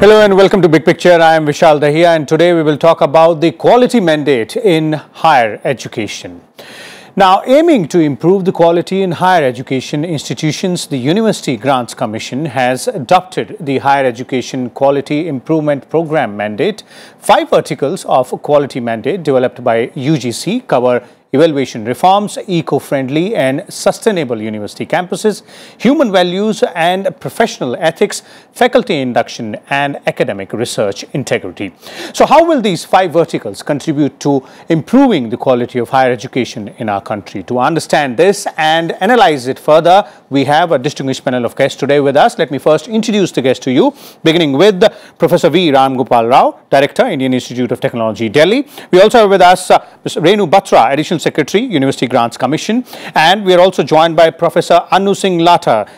Hello and welcome to Big Picture. I am Vishal Dahiya and today we will talk about the quality mandate in higher education. Now, aiming to improve the quality in higher education institutions, the University Grants Commission has adopted the Higher Education Quality Improvement Program mandate. Five verticals of quality mandate developed by UGC cover evaluation reforms, eco-friendly and sustainable university campuses, human values and professional ethics, faculty induction and academic research integrity. So how will these five verticals contribute to improving the quality of higher education in our country? To understand this and analyze it further, we have a distinguished panel of guests today with us. Let me first introduce the guests to you, beginning with Professor V. Ramgopal Rao, Director, Indian Institute of Technology, Delhi. We also have with us uh, Ms. Renu Batra, Additional Secretary, University Grants Commission. And we are also joined by Professor Anu Singh.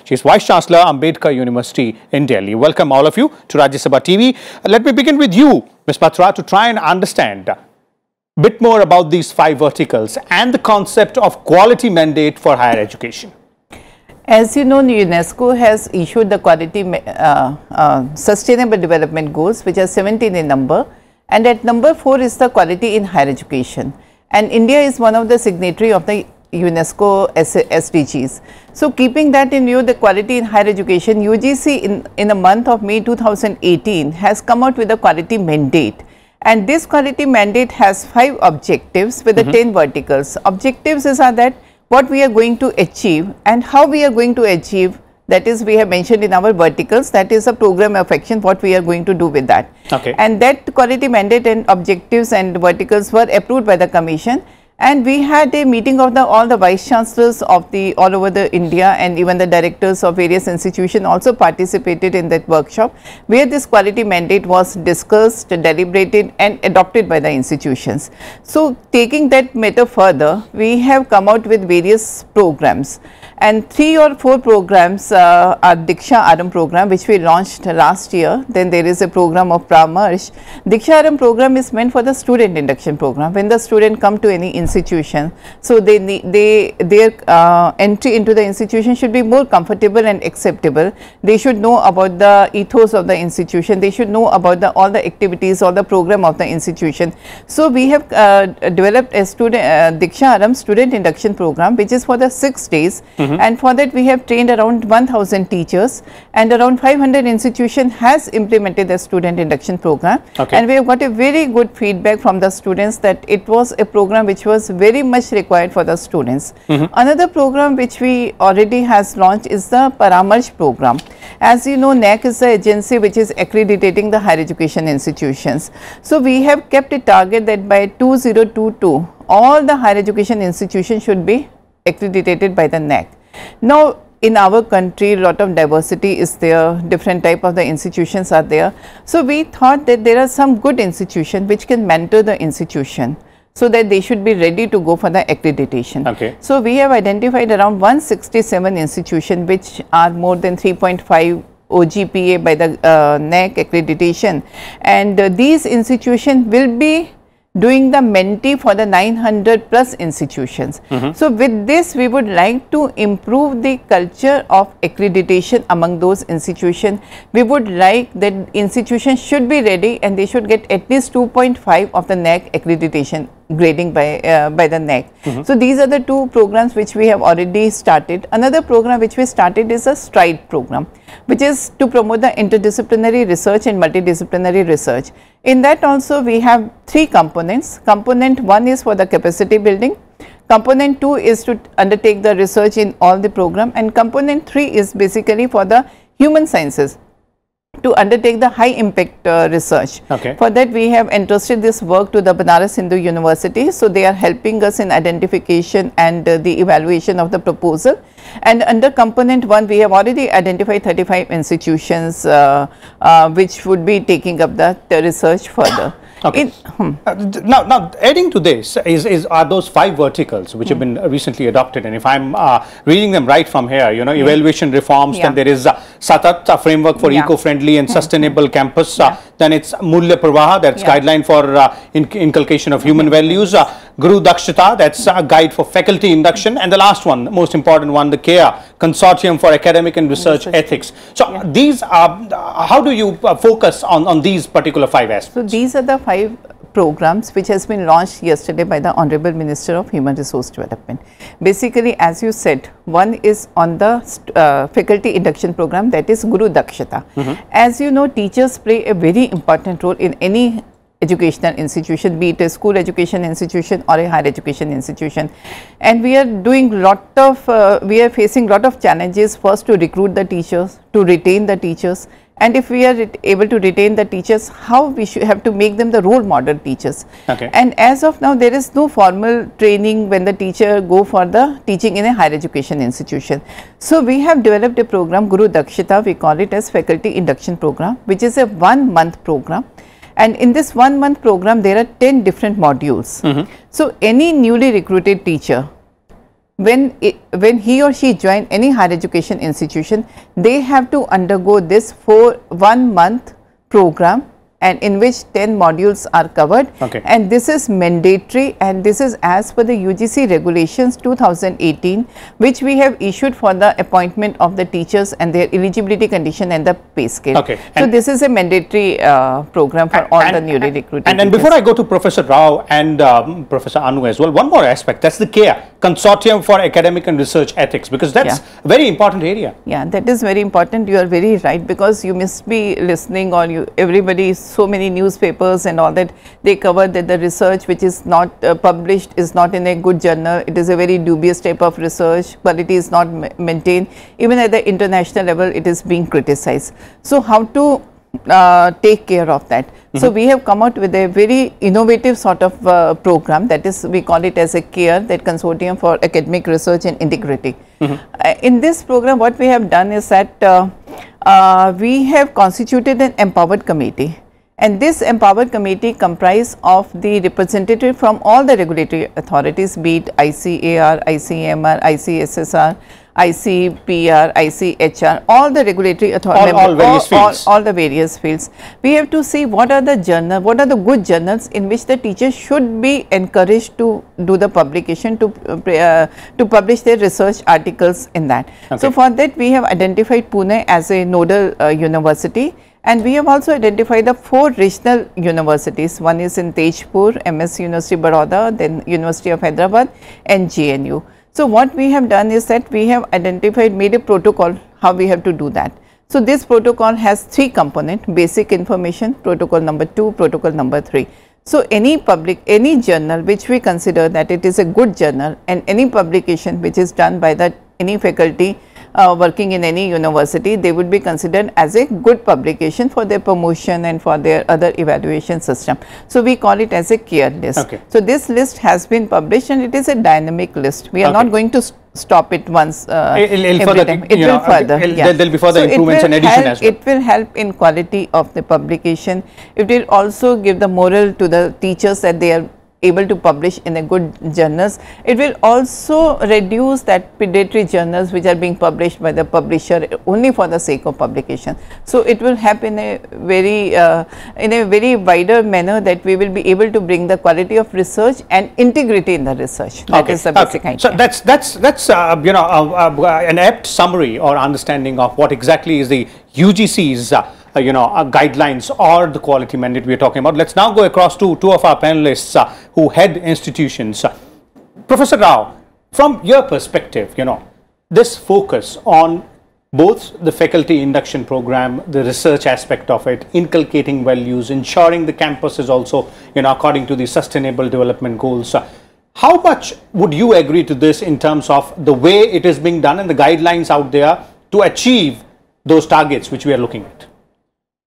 She is Vice Chancellor, Ambedkar University in Delhi. Welcome all of you to Rajya Sabha TV. Let me begin with you, Ms. Batra, to try and understand a bit more about these five verticals and the concept of quality mandate for higher education. As you know, UNESCO has issued the quality uh, uh, sustainable development goals, which are 17 in number, and at number 4 is the quality in higher education and India is one of the signatory of the UNESCO SDGs. So, keeping that in view the quality in higher education UGC in, in the month of May 2018 has come out with a quality mandate and this quality mandate has 5 objectives with mm -hmm. the mm-hmm. 10 verticals. Objectives is are that what we are going to achieve and how we are going to achieve that is we have mentioned in our verticals that is a program of action what we are going to do with that. Okay. And that quality mandate and objectives and verticals were approved by the commission and we had a meeting of the all the vice chancellors of the all over the India and even the directors of various institutions also participated in that workshop where this quality mandate was discussed, deliberated and adopted by the institutions. So, taking that matter further, we have come out with various programs and three or four programs uh, are Diksha Aram program which we launched last year. Then there is a program of Paramarsh. Diksha Aram program is meant for the student induction program. When the student come to any institution, so they they their uh, entry into the institution should be more comfortable and acceptable. They should know about the ethos of the institution. They should know about the all the activities or the program of the institution. So we have uh, developed a student uh, Deeksharambh student induction program which is for the six days. Mm -hmm. and for that we have trained around 1000 teachers and around 500 institution has implemented the student induction program okay. and we have got a very good feedback from the students that it was a program which was very much required for the students. Mm -hmm. Another program which we already has launched is the Paramarsh program. As you know NAAC is the agency which is accrediting the higher education institutions. So we have kept a target that by 2022 all the higher education institutions should be accredited by the NAAC. Now, in our country lot of diversity is there, different type of the institutions are there. So, we thought that there are some good institutions which can mentor the institution so that they should be ready to go for the accreditation. Okay. So, we have identified around 167 institutions which are more than 3.5 OGPA by the uh, NAAC accreditation and uh, these institutions will be doing the mentee for the 900 plus institutions. Mm -hmm. So, with this we would like to improve the culture of accreditation among those institutions. We would like that institutions should be ready and they should get at least 2.5 of the NAAC accreditation grading by uh, by the NAAC. Mm -hmm. So, these are the two programs which we have already started. Another program which we started is a STRIDE program which is to promote the interdisciplinary research and multidisciplinary research. In that also we have three components. Component 1 is for the capacity building, component 2 is to undertake the research in all the program and component 3 is basically for the human sciences to undertake the high impact uh, research. Okay. For that we have entrusted this work to the Banaras Hindu University. So, they are helping us in identification and uh, the evaluation of the proposal. And under component 1 we have already identified 35 institutions uh, uh, which would be taking up the, the research further. Okay. hmm. uh, now, now adding to this is, is are those five verticals which hmm. have been recently adopted, and if I'm uh, reading them right from here, you know, hmm. evaluation reforms, yeah. then there is uh, Satat, a framework for Yeah. eco-friendly and sustainable campus. Uh, Yeah. then it's Mulya Pravaha, that's guideline for uh, in- inculcation of human values. Uh, Guru Dakshata, that's a guide for faculty induction. And the last one, the most important one, the CARE, Consortium for Academic and Research. Ethics. So these are, how do you focus on, on these particular five aspects? So these are the five programs which has been launched yesterday by the Honorable Minister of Human Resource Development. Basically, as you said, one is on the uh, faculty induction program that is Guru Dakshata. As you know, teachers play a very important role in any educational institution, be it a school education institution or a higher education institution. And we are doing lot of, uh, we are facing lot of challenges first to recruit the teachers, to retain the teachers and if we are able to retain the teachers, how we should have to make them the role model teachers. Okay. And as of now, there is no formal training when the teacher go for the teaching in a higher education institution. So we have developed a program, Guru Dakshata, we call it as faculty induction program, which is a one month program. And in this one month program, there are 10 different modules. Mm-hmm. So any newly recruited teacher when it, when he or she join any higher education institution they have to undergo this for one month program and in which 10 modules are covered Okay. and this is mandatory and this is as per the UGC regulations 2018 which we have issued for the appointment of the teachers and their eligibility condition and the pay scale. Okay. So And- this is a mandatory uh, program for all the newly recruited And, and teachers. before I go to Professor Rao and um, Professor Anu as well, one more aspect, that's the CARE, Consortium for Academic and Research Ethics, because that's Yeah. a very important area. Yeah, that is very important. You are very right because you must be listening or you everybody so many newspapers and all that they cover that the research which is not uh, published is not in a good journal. It is a very dubious type of research. Quality is not ma- maintained. Even at the international level, it is being criticized. So how to uh, take care of that. So we have come out with a very innovative sort of uh, program that is we call it as a CARE that Consortium for Academic Research and Integrity. Uh, in this program what we have done is that uh, uh, we have constituted an empowered committee and this empowered committee comprise of the representative from all the regulatory authorities be it ICAR, ICMR, ICSSR, ICPR, ICHR, all the regulatory authorities, All- all various fields. all the various fields. We have to see what are the journal, what are the good journals in which the teachers should be encouraged to do the publication to uh, to publish their research articles in that. So for that we have identified Pune as a nodal uh, university and we have also identified the four regional universities. One is in Tezpur, MS University Baroda, then University of Hyderabad and JNU. So what we have done is that we have identified, made a protocol how we have to do that. So this protocol has three component, basic information, protocol number two, protocol number three. So any public, any journal which we consider that it is a good journal and any publication which is done by the any faculty uh, working in any university, they would be considered as a good publication for their promotion and for their other evaluation system. So we call it as a care list. Okay. So this list has been published and it is a dynamic list. We are Okay. not going to stop it once uh, It'll- it'll further, time. It will know, further. it'll- yeah. there- there'll be further So improvements and addition help- as well. It will help in quality of the publication. It will also give the moral to the teachers that they are able to publish in a good journals. It will also reduce that predatory journals which are being published by the publisher only for the sake of publication. So it will happen in a very uh, in a very wider manner that we will be able to bring the quality of research and integrity in the research. That is the basic idea. So that's that's that's uh, you know uh, uh, an apt summary or understanding of what exactly is the UGC's uh, you know uh, guidelines or the quality mandate we are talking about. Let's now go across to two of our panelists uh, who head institutions. Uh, Professor Rao, from your perspective, you know this focus on both the faculty induction program, the research aspect of it, inculcating values, ensuring the campus is also, you know, according to the sustainable development goals. Uh, How much would you agree to this in terms of the way it is being done and the guidelines out there to achieve those targets which we are looking at?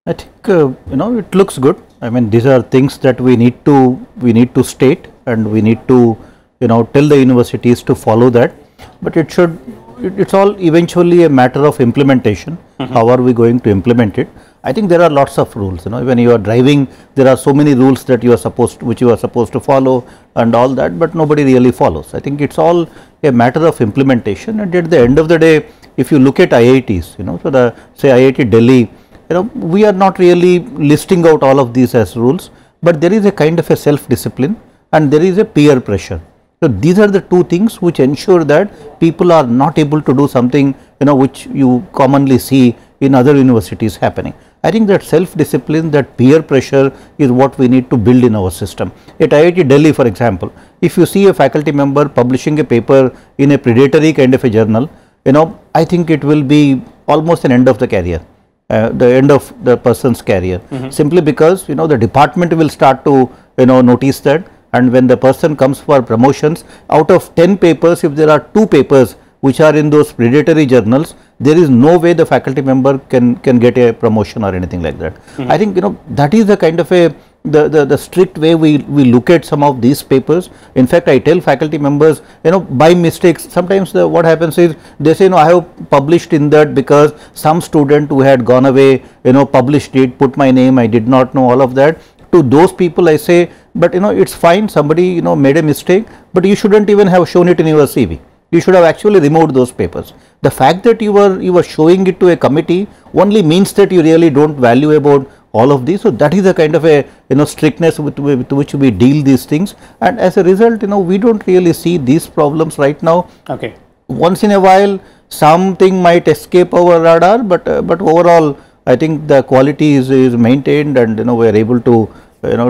I think uh, you know it looks good. I mean these are things that we need to we need to state and we need to you know tell the universities to follow that. But it should it, it's all eventually a matter of implementation. How are we going to implement it? I think there are lots of rules, you know, when you are driving, there are so many rules that you are supposed, which you are supposed to follow and all that, but nobody really follows. I think it's all a matter of implementation and at the end of the day, if you look at IITs, you know, so the say IIT Delhi, you know, we are not really listing out all of these as rules, but there is a kind of a self discipline and there is a peer pressure. So, these are the two things which ensure that people are not able to do something you know which you commonly see in other universities happening. I think that self discipline that peer pressure is what we need to build in our system. At IIT Delhi for example, if you see a faculty member publishing a paper in a predatory kind of a journal, you know I think it will be almost an end of the career. Uh, the end of the person's career mm -hmm. simply because you know the department will start to you know notice that and when the person comes for promotions out of 10 papers if there are 2 papers which are in those predatory journals there is no way the faculty member can can get a promotion or anything like that. Mm -hmm. I think you know that is the kind of a the, the, the strict way we, we look at some of these papers. In fact, I tell faculty members, you know, by mistakes, sometimes the, what happens is they say, no, I have published in that because some student who had gone away, you know, published it, put my name, I did not know all of that. To those people, I say, but you know, it's fine, somebody, you know, made a mistake, but you shouldn't even have shown it in your CV you should have actually removed those papers. The fact that you were you were showing it to a committee only means that you really do not value about all of these. So, that is the kind of a you know strictness with, with which we deal these things and as a result you know we do not really see these problems right now. Okay. Once in a while something might escape our radar, but uh, but overall I think the quality is, is maintained and you know we are able to you know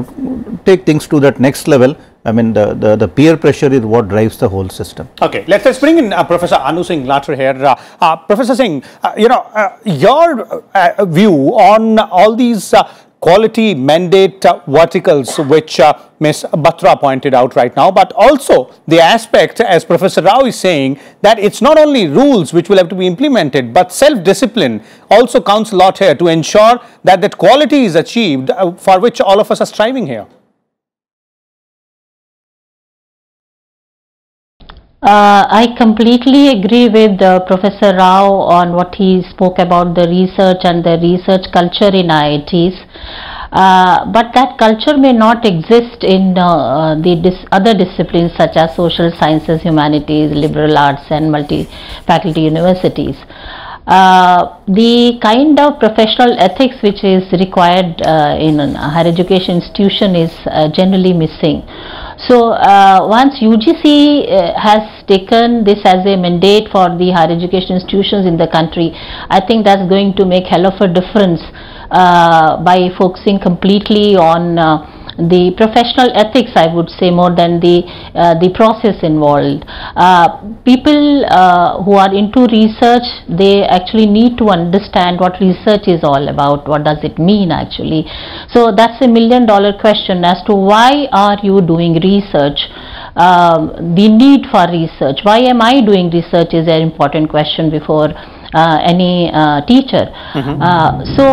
take things to that next level I mean the, the, the, peer pressure is what drives the whole system. Okay, let's, bring in uh, Professor Anu Singh Lather here. Uh, uh, Professor Singh, uh, you know, uh, your uh, view on all these quality mandate verticals which Ms. Batra pointed out right now, but also the aspect as Professor Rao is saying that it's not only rules which will have to be implemented, but self-discipline also counts a lot here to ensure that that quality is achieved for which all of us are striving here. Uh, I completely agree with uh, Professor Rao on what he spoke about the research and the research culture in IITs. Uh, but that culture may not exist in uh, the dis other disciplines such as social sciences, humanities, liberal arts and multi-faculty universities. Uh, the kind of professional ethics which is required uh, in a higher education institution is generally missing. So uh, once UGC uh, has taken this as a mandate for the higher education institutions in the country, I think that's going to make hell of a difference uh, by focusing completely on uh, the professional ethics I would say more than the uh, the process involved. Uh, people uh, who are into research they actually need to understand what research is all about what does it mean actually. So that's a million dollar question as to why are you doing research um, the need for research why am I doing research is an important question before any uh, teacher. Mm -hmm. so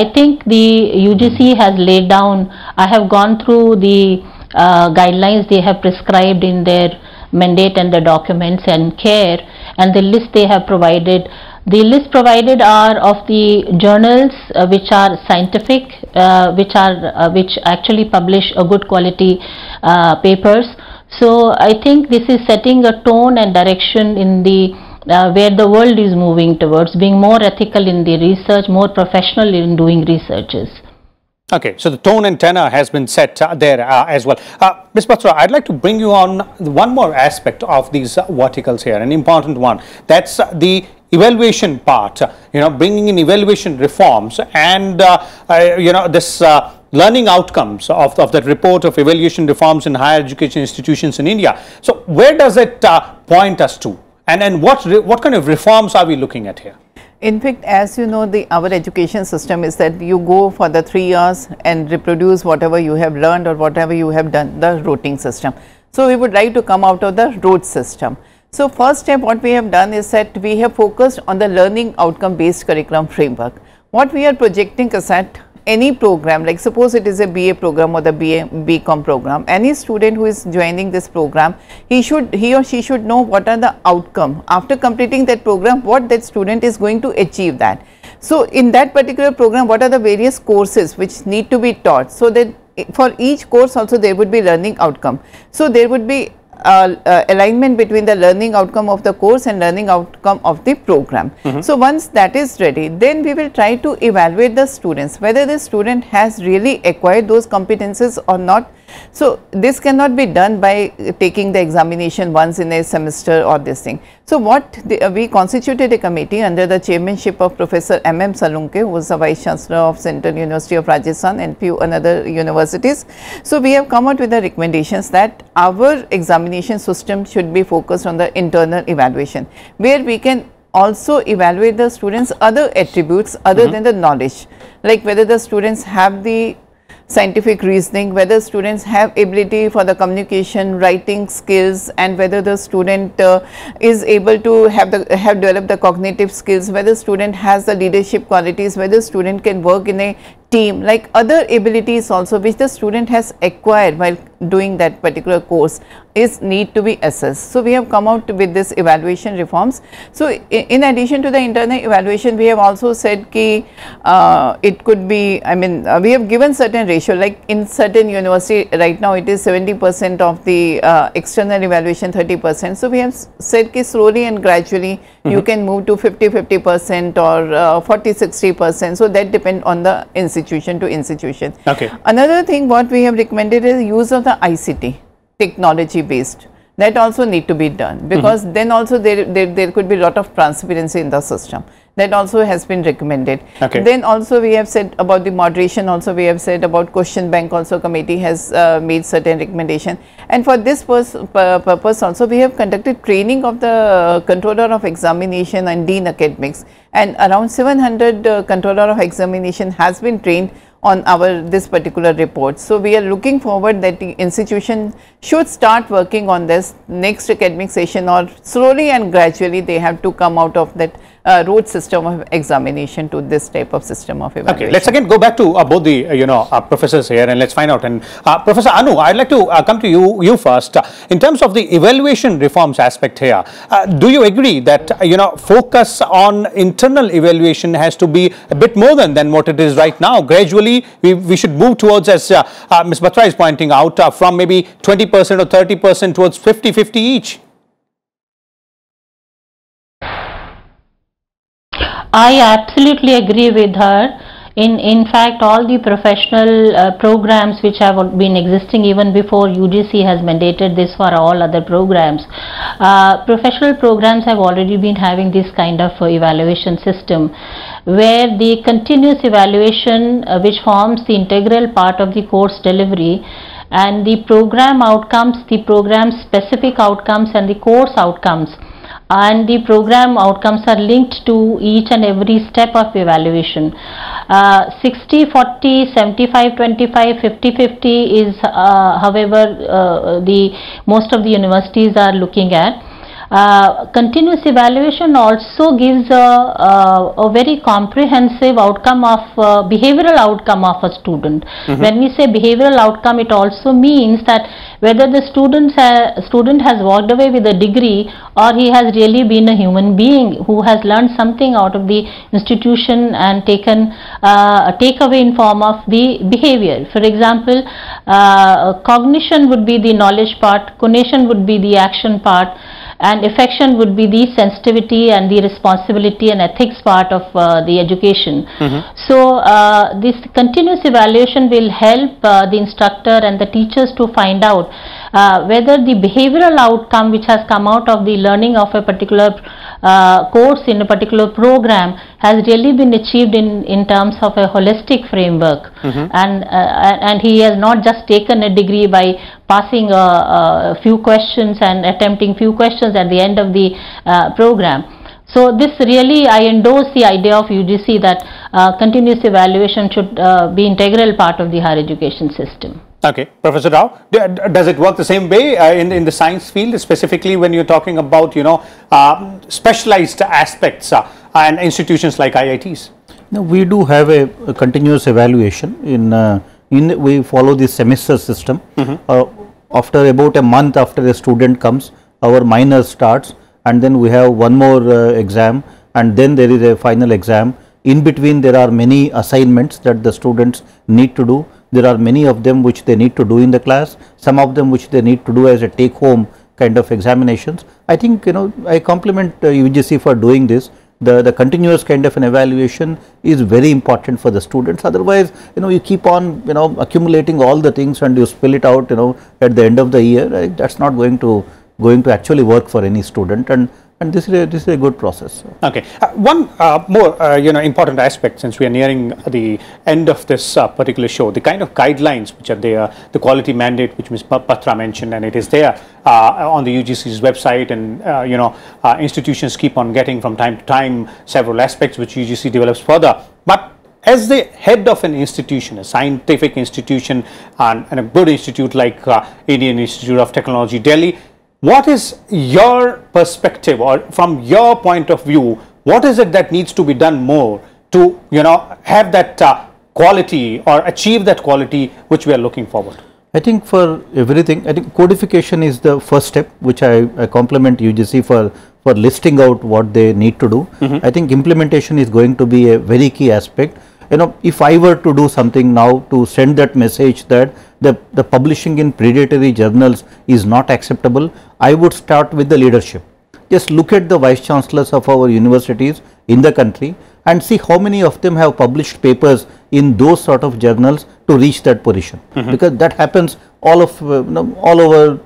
I think the UGC has laid down, I have gone through the guidelines they have prescribed in their mandate and the documents and care and the list they have provided the list provided are of the journals uh, which are scientific uh, which are uh, which actually publish a good quality papers so i think this is setting a tone and direction in the uh, where the world is moving towards being more ethical in the research, more professional in doing researches. Okay, so the tone and tenor has been set uh, there uh, as well. Uh, Ms. Batra, I'd like to bring you on one more aspect of these uh, verticals here, an important one. That's uh, the evaluation part, you know, bringing in evaluation reforms and, you know, this learning outcomes of, of that report of evaluation reforms in higher education institutions in India. So, where does it point us to? And, and what, what kind of reforms are we looking at here? In fact, as you know, the our education system is that you go for the three years and reproduce whatever you have learned or whatever you have done, the routing system. So, we would like to come out of the rote system. So, first step what we have done is that we have focused on the learning outcome based curriculum framework. What we are projecting is that any program like suppose it is a BA program or the BA BCom program any student who is joining this program he should he or she should know what are the outcome. After completing that program what that student is going to achieve that. So, in that particular program what are the various courses which need to be taught? So that for each course also there would be learning outcome. So, there would be uh, uh, alignment between the learning outcome of the course and learning outcome of the program. Mm -hmm. So, once that is ready then we will try to evaluate the students whether the student has really acquired those competences or not so, this cannot be done by taking the examination once in a semester or this thing. So, what the, uh, we constituted a committee under the chairmanship of Professor M. M. Salunke who was the Vice Chancellor of Central University of Rajasthan and few another universities. So, we have come out with the recommendations that our examination system should be focused on the internal evaluation where we can also evaluate the students other attributes other mm -hmm. than the knowledge like whether the students have the scientific reasoning, whether students have ability for the communication, writing skills and whether the student uh, is able to have the have developed the cognitive skills, whether student has the leadership qualities, whether student can work in a team like other abilities also which the student has acquired while doing that particular course is need to be assessed. So, we have come out with this evaluation reforms. So, in addition to the internal evaluation we have also said ki uh, it could be I mean uh, we have given certain ratio like in certain university right now it is 70 percent of the uh, external evaluation 30 percent. So, we have said ki slowly and gradually mm -hmm. you can move to 50 50 percent or uh, 40 60 percent. So, that depend on the institution institution to institution. Okay. Another thing what we have recommended is use of the ICT technology based that also need to be done because mm -hmm. then also there, there, there could be a lot of transparency in the system that also has been recommended. Okay. Then also we have said about the moderation also we have said about question bank also committee has uh, made certain recommendation and for this purpose also we have conducted training of the controller of examination and dean academics and around 700 uh, controller of examination has been trained on our this particular report. So, we are looking forward that the institution should start working on this next academic session or slowly and gradually they have to come out of that uh, road system of examination to this type of system of evaluation. Okay, let's again go back to uh, both the uh, you know uh, professors here and let's find out. And uh, Professor Anu, I'd like to uh, come to you you first. in terms of the evaluation reforms aspect here, do you agree that you know focus on internal evaluation has to be a bit more than than what it is right now? Gradually, we, we should move towards, as Ms. Batra is pointing out, from maybe 20 percent or 30 percent towards 50-50 each. I absolutely agree with her. In, in fact, all the professional uh, programs which have been existing even before UGC has mandated this for all other programs, uh, professional programs have already been having this kind of uh, evaluation system where the continuous evaluation uh, which forms the integral part of the course delivery and the program outcomes, the program specific outcomes and the course outcomes and the program outcomes are linked to each and every step of evaluation. Uh, 60, 40, 75, 25, 50, 50 is uh, however uh, the most of the universities are looking at. Uh, continuous evaluation also gives a, a, a very comprehensive outcome of uh, behavioral outcome of a student. Mm -hmm. When we say behavioral outcome, it also means that whether the student, student has walked away with a degree or he has really been a human being who has learned something out of the institution and taken uh, a takeaway in form of the behavior. For example, uh, cognition would be the knowledge part, conation would be the action part and affection would be the sensitivity and the responsibility and ethics part of uh, the education. Mm -hmm. So, uh, this continuous evaluation will help uh, the instructor and the teachers to find out uh, whether the behavioral outcome which has come out of the learning of a particular uh, course in a particular program has really been achieved in, in terms of a holistic framework mm -hmm. and, uh, and he has not just taken a degree by passing a, a, few questions and attempting few questions at the end of the uh, program. So this really I endorse the idea of UGC that uh, continuous evaluation should uh, be integral part of the higher education system. Okay, Professor Rao, does it work the same way uh, in, in the science field, specifically when you're talking about, you know, uh, specialized aspects uh, and institutions like IITs? No, we do have a, a continuous evaluation in, uh, in we follow the semester system. Mm -hmm. after about a month after a student comes, our minor starts and then we have one more uh, exam and then there is a final exam In between there are many assignments that the students need to do. There are many of them which they need to do in the class, some of them which they need to do as a take home kind of examinations. I think you know I compliment uh, UGC for doing this. The, the continuous kind of an evaluation is very important for the students otherwise you know you keep on you know accumulating all the things and you spill it out you know at the end of the year right? that is not going to going to actually work for any student and and this is a, this is a good process. Okay. Uh, one uh, more, uh, you know, important aspect since we are nearing the end of this uh, particular show, the kind of guidelines which are there, the quality mandate which Ms. Batra mentioned, and it is there uh, on the UGC's website, and uh, you know, institutions keep on getting from time to time several aspects which UGC develops further. But as the head of an institution, a scientific institution, and, and a good institute like Indian Institute of Technology, Delhi, what is your perspective or from your point of view, what is it that needs to be done more to, you know, have that uh, quality or achieve that quality which we are looking forward? I think for everything, I think codification is the first step which I, I compliment UGC for, for listing out what they need to do. Mm -hmm. I think implementation is going to be a very key aspect you know if I were to do something now to send that message that the, the publishing in predatory journals is not acceptable, I would start with the leadership. Just look at the vice chancellors of our universities in the country and see how many of them have published papers in those sort of journals to reach that position mm -hmm. because that happens all of uh, you know, all over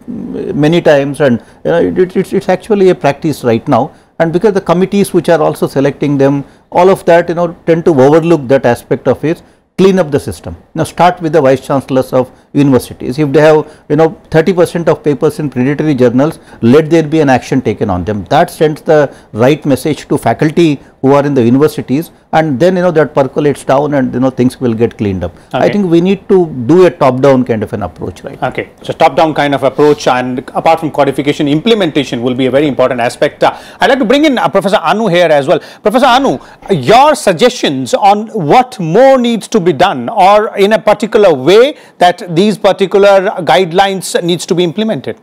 many times and you know, it, it, it's actually a practice right now and because the committees which are also selecting them all of that you know tend to overlook that aspect of it clean up the system. Now start with the vice chancellors of universities. If they have you know 30 percent of papers in predatory journals, let there be an action taken on them. That sends the right message to faculty who are in the universities and then you know that percolates down and you know things will get cleaned up. Okay. I think we need to do a top down kind of an approach right Okay. So top down kind of approach and apart from codification implementation will be a very important aspect. Uh, I'd like to bring in uh, Professor Anu here as well. Professor Anu, your suggestions on what more needs to be done or in a particular way that these particular guidelines needs to be implemented?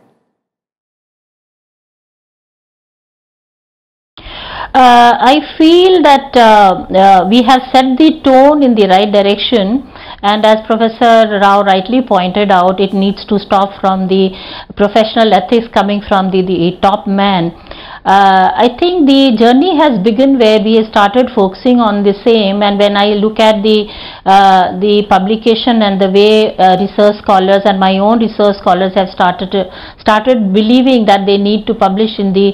Uh, I feel that uh, uh, we have set the tone in the right direction. And as Professor Rao rightly pointed out, it needs to stop from the professional ethics coming from the, the top man. Uh, I think the journey has begun where we started focusing on the same. And when I look at the uh, the publication and the way uh, research scholars and my own research scholars have started started believing that they need to publish in the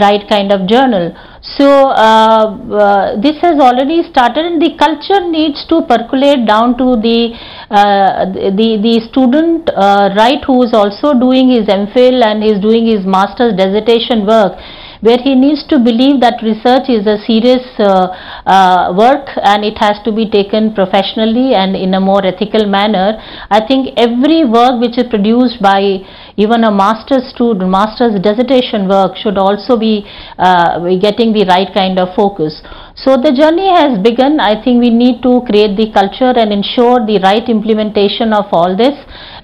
right kind of journal. So uh, uh, this has already started and the culture needs to percolate down to the uh, the the student right who is also doing his MPhil and is doing his master's dissertation work where he needs to believe that research is a serious uh, uh, work and it has to be taken professionally and in a more ethical manner. I think every work which is produced by even a master's student, master's dissertation work should also be, uh, getting the right kind of focus. So the journey has begun. I think we need to create the culture and ensure the right implementation of all this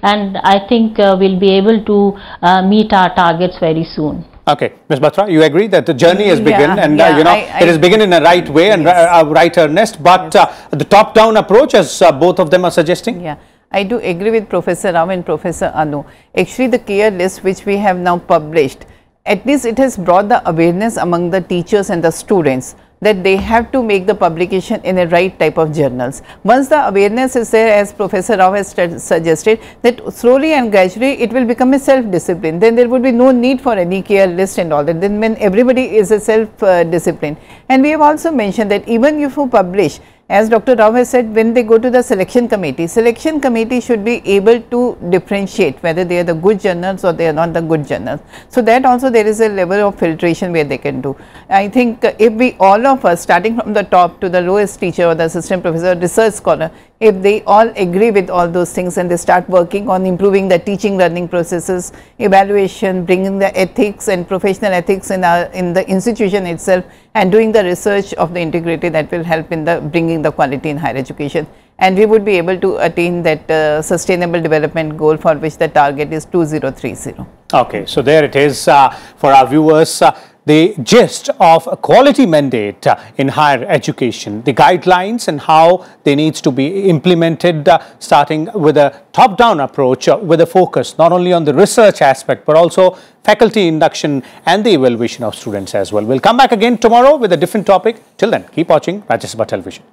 and I think uh, we'll be able to uh, meet our targets very soon. Okay, Ms. Batra, you agree that the journey has begun yeah, and uh, yeah, uh, you know I, I, it has begun in a right way and yes. uh, right earnest, but yes. uh, the top-down approach, as uh, both of them are suggesting. Yeah, I do agree with Professor Rao and Professor Anu. Actually, the care list which we have now published, at least it has brought the awareness among the teachers and the students that they have to make the publication in the right type of journals. Once the awareness is there as Professor Rao has suggested that slowly and gradually it will become a self-discipline, then there would be no need for any care list and all that, then when everybody is a self-discipline. Uh, and we have also mentioned that even if you publish as Dr. Rao has said, when they go to the selection committee, selection committee should be able to differentiate whether they are the good journals or they are not the good journals. So that also there is a level of filtration where they can do. I think if we all of us starting from the top to the lowest teacher or the assistant professor, research scholar, if they all agree with all those things and they start working on improving the teaching learning processes, evaluation, bringing the ethics and professional ethics in, our, in the institution itself and doing the research of the integrity that will help in the bringing the quality in higher education. And we would be able to attain that uh, sustainable development goal for which the target is 2030. Okay, so there it is uh, for our viewers. Uh, the gist of a quality mandate uh, in higher education, the guidelines and how they needs to be implemented uh, starting with a top-down approach uh, with a focus not only on the research aspect but also faculty induction and the evaluation of students as well. We'll come back again tomorrow with a different topic. Till then, keep watching Rajya Sabha Television.